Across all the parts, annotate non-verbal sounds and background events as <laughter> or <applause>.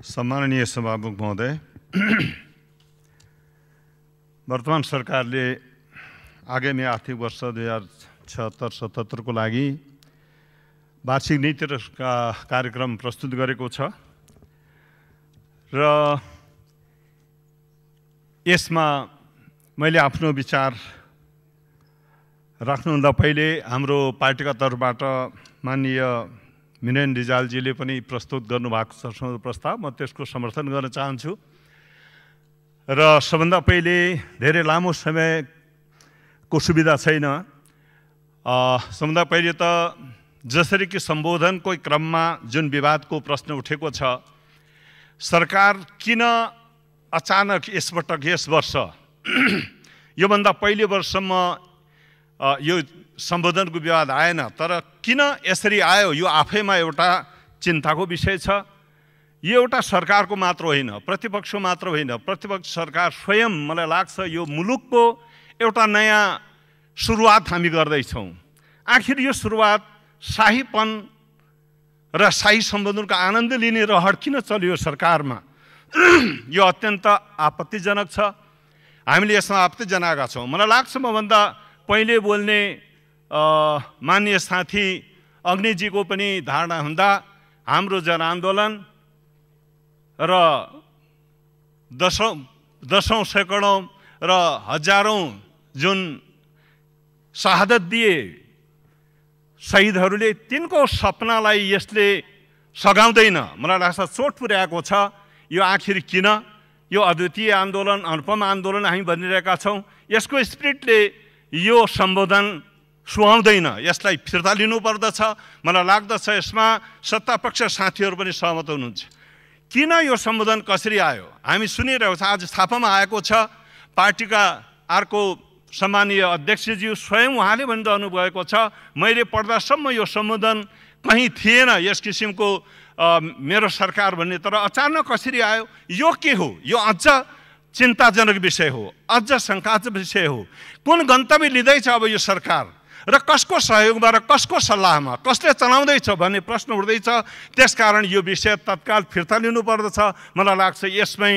सम्माननीय सभामुख महोदय वर्तमान सरकारले आगामी आर्थिक वर्ष दुई हजार छहत्तर सतहत्तरको लागि वार्षिक नीति र कार्यक्रम प्रस्तुत गरेको छ र यसमा मैले आफ्नो विचार राख्नुभन्दा पहिले हाम्रो पार्टीका तर्फबाट माननीय मिनेन रिजालजीले पनि प्रस्तुत गर्नुभएको छ प्रस्ताव। म त्यसको समर्थन गर्न चाहन्छु। र सबभन्दा पहिले धेरै लामो समयको सुविधा छैन। सबभन्दा पहिले त जसरी कि सम्बोधनको क्रममा जुन विवादको प्रश्न उठेको छ सरकार किन अचानक यसपटक यस वर्ष <clears throat> योभन्दा पहिले वर्षसम्म यो सम्बोधनको विवाद आएन तर किन यसरी आयो? यो आफैमा एउटा चिन्ताको विषय छ। यो एउटा सरकारको मात्र होइन प्रतिपक्ष मात्र होइन। प्रतिपक्ष सरकार स्वयं मलाई लाग्छ यो मुलुकको एउटा नयाँ सुरुवात हामी गर्दैछौँ। आखिर यो सुरुवात शाहीपन र शाही सम्बोधनको आनन्द लिने रहर किन चल्यो सरकारमा? <clears throat> यो अत्यन्त आपत्तिजनक छ। हामीले यसमा आपत्ति जनाएका छौँ। मलाई लाग्छ मभन्दा पहिले बोल्ने मान्य साथी अग्निजीको पनि धारणा हुँदा हाम्रो जनआन्दोलन र दसौँ दसौँ सैकडौँ र हजारौँ जुन शहादत दिए शहीदहरूले तिनको सपनालाई यसले सघाउँदैन। मलाई लाग्छ चोट पुर्याएको छ। यो आखिर किन? यो अद्वितीय आन्दोलन अनुपम आन्दोलन हामी भनिरहेका छौँ। यसको स्पिरिटले यो सम्बोधन सुहाउँदैन। यसलाई फिर्ता लिनुपर्दछ मलाई लाग्दछ यसमा सत्तापक्ष साथीहरू पनि सहमत हुनुहुन्छ। किन यो सम्बोधन कसरी आयो? हामी सुनिरहेको छ आज छापामा आएको छ। पार्टीका अर्को सम्मानीय अध्यक्षज्यू स्वयं उहाँले भनिरहनु भएको छ। मैले पढ्दासम्म यो सम्बोधन कहीँ थिएन यस किसिमको मेरो सरकार भन्ने तर अचानक कसरी आयो? यो के हो? यो अझ चिन्ताजनक विषय हो अझ शङ्काजनक विषय हो। कुन गन्तव्य लिँदैछ अब यो सरकार? र कसको सहयोगमा र कसको सल्लाहमा? कसले चलाउँदैछ भन्ने प्रश्न उठ्दैछ। त्यसकारण यो विषय तत्काल फिर्ता लिनुपर्दछ। मलाई लाग्छ यसमै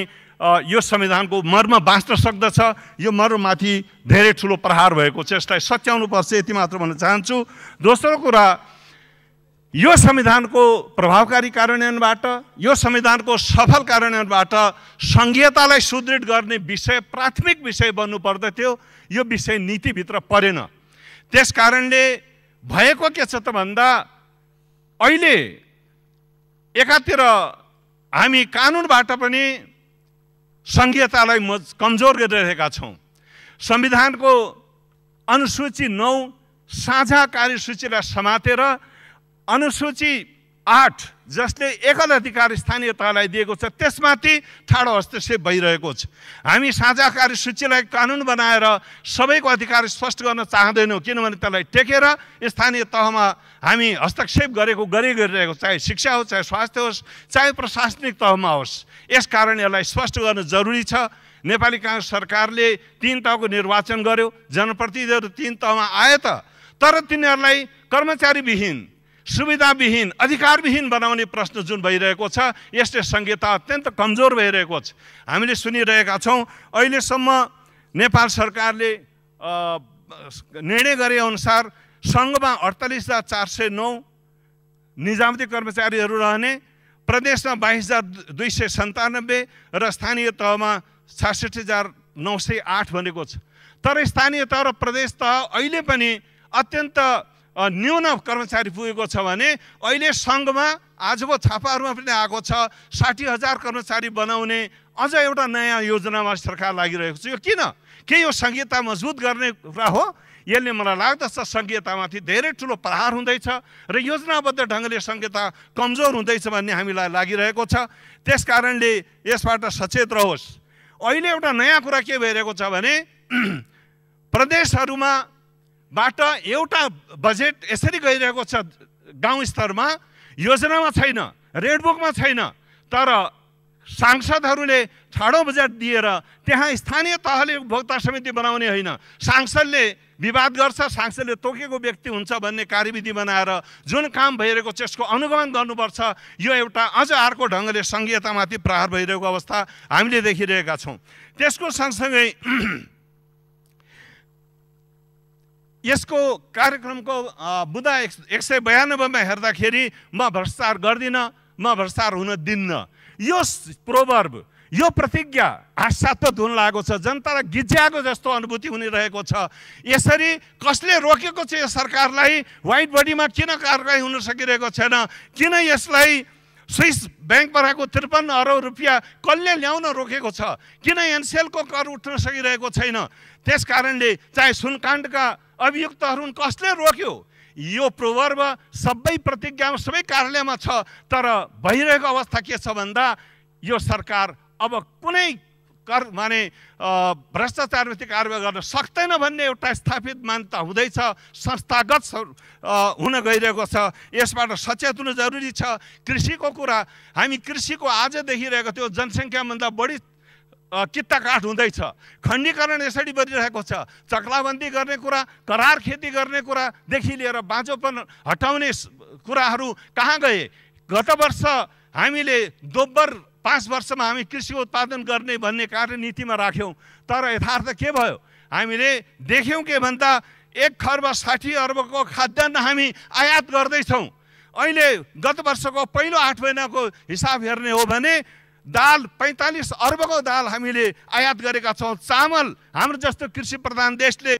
यो संविधानको मर्म बाँच्न सक्दछ। यो मर्ममाथि धेरै ठुलो प्रहार भएको छ। यसलाई सच्याउनुपर्छ यति मात्र भन्न चाहन्छु। दोस्रो कुरा यो संविधानको प्रभावकारी कार्यान्वयनबाट यो संविधानको सफल कार्यान्वयनबाट सङ्घीयतालाई सुदृढ गर्ने विषय प्राथमिक विषय बन्नु पर्दथ्यो। यो विषय नीतिभित्र परेन। त्यस कारणले भएको के छ त भन्दा अहिले एकातिर हामी कानुनबाट पनि सङ्घीयतालाई म कमजोर गरिरहेका छौँ। संविधानको अनुसूची नौ साझा कार्यसूचीलाई समातेर अनुसूची आठ जसले एकल अधिकार स्थानीय तहलाई दिएको छ त्यसमाथि ठाडो हस्तक्षेप भइरहेको छ। हामी साझा कार्यसूचीलाई कानुन बनाएर सबैको अधिकार स्पष्ट गर्न चाहँदैनौँ किनभने त्यसलाई टेकेर स्थानीय तहमा हामी हस्तक्षेप गरेको गरे गरिरहेको चाहे शिक्षा होस् चाहे स्वास्थ्य होस् चाहे प्रशासनिक तहमा होस् यसकारण यसलाई स्पष्ट गर्न जरुरी छ। नेपाली काङ्ग्रेस सरकारले तिन तहको निर्वाचन गर्यो जनप्रतिनिधिहरू तिन तहमा आए त तर तिनीहरूलाई कर्मचारीविहीन सुविधाविहीन अधिकारविहीन बनाउने प्रश्न जुन भइरहेको छ यसले संहिता अत्यन्त कमजोर भइरहेको छ। हामीले सुनिरहेका छौँ अहिलेसम्म नेपाल सरकारले निर्णय गरे अनुसार सङ्घमा अडतालिस हजार चार सय नौ निजामती कर्मचारीहरू रहने प्रदेशमा बाइस हजार दुई सय सन्तानब्बे र स्थानीय तहमा छ्यासठी हजार नौ सय आठ भनेको छ। तर स्थानीय तह र प्रदेश तह अहिले पनि अत्यन्त न्यून कर्मचारी पुगेको छ भने अहिले सङ्घमा आजको छापाहरूमा पनि आएको छ। साठी हजार कर्मचारी बनाउने अझ एउटा नयाँ योजनामा सरकार लागिरहेको छ। यो किन? के यो संहिता मजबुत गर्ने कुरा हो? यसले मलाई लाग्दछ सङ्घीयतामाथि धेरै ठुलो प्रहार हुँदैछ र योजनाबद्ध ढङ्गले संहिता कमजोर हुँदैछ भन्ने हामीलाई लागिरहेको छ। त्यस कारणले यसबाट सचेत रहोस्। अहिले एउटा नयाँ कुरा के भइरहेको छ भने <clears throat> प्रदेशहरूमा बाट एउटा बजेट यसरी गइरहेको छ गाउँ स्तरमा योजनामा छैन रेडबुकमा छैन तर सांसदहरूले ठाडो बजेट दिएर त्यहाँ स्थानीय तहले उपभोक्ता समिति बनाउने होइन। सांसदले विवाद गर्छ सांसदले तोकेको व्यक्ति हुन्छ भन्ने कार्यविधि बनाएर जुन काम भइरहेको छ यसको अनुगमन गर्नुपर्छ। यो एउटा अझ अर्को ढङ्गले सङ्घीयतामाथि प्रहार भइरहेको अवस्था हामीले देखिरहेका छौँ। त्यसको सँगसँगै यसको कार्यक्रमको बुदा एक एक सय बयानब्बेमा हेर्दाखेरि म भ्रष्टाचार गर्दिनँ म भ्रष्टाचार हुन दिन्न। यो प्रोभर्ब यो प्रतिज्ञा आशात्मक हुन लागेको छ जनतालाई गिज्याएको जस्तो अनुभूति हुने छ। यसरी कसले रोकेको छ यो सरकारलाई व्हाइट बडीमा किन कारवाही हुन सकिरहेको छैन? किन यसलाई स्विस ब्याङ्क बनाएको त्रिपन्न अरब रुपियाँ कसले ल्याउन रोकेको छ? किन एनसिएलको कर उठ्न सकिरहेको छैन? त्यस कारणले चाहे सुनकाण्डका अभियुक्तहरू कसले रोक्यो? यो प्रोभर्ब सबै प्रतिज्ञामा सबै कार्यालयमा छ तर भइरहेको अवस्था के छ भन्दा यो सरकार अब कुनै कर माने भ्रष्टाचारमाथि कारवाही गर्न सक्दैन भन्ने एउटा स्थापित मान्यता हुँदैछ संस्थागत हुन गइरहेको छ। यसबाट सचेत हुनु जरुरी छ। कृषिको कुरा हामी कृषिको आज देखिरहेको त्यो जनसङ्ख्याभन्दा बढी कित्ता काठ हुँदैछ। खण्डीकरण यसरी बढिरहेको छ। चक्लाबन्दी गर्ने कुरा करार खेती गर्ने कुरादेखि लिएर बाँझोपन हटाउने कुराहरू कहाँ गए? गत वर्ष हामीले दोब्बर पाँच वर्षमा हामी कृषि उत्पादन गर्ने भन्ने कार्यनीतिमा राख्यौँ। तर यथार्थ के भयो? हामीले देख्यौँ के भन्दा एक खर्ब साठी अर्बको खाद्यान्न हामी आयात गर्दैछौँ। अहिले गत वर्षको पहिलो आठ महिनाको हिसाब हेर्ने हो भने दाल पैँतालिस अर्बको दाल हामीले आयात गरेका छौँ। चामल हाम्रो जस्तो कृषि प्रधान देशले